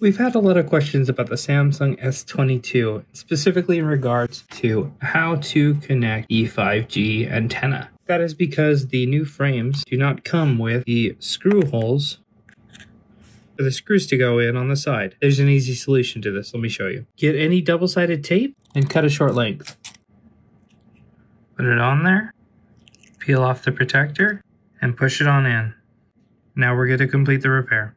We've had a lot of questions about the Samsung S22, specifically in regards to how to connect E5G antenna. That is because the new frames do not come with the screw holes for the screws to go in on the side. There's an easy solution to this. Let me show you. Get any double-sided tape and cut a short length. Put it on there, peel off the protector, and push it on in. Now we're going to complete the repair.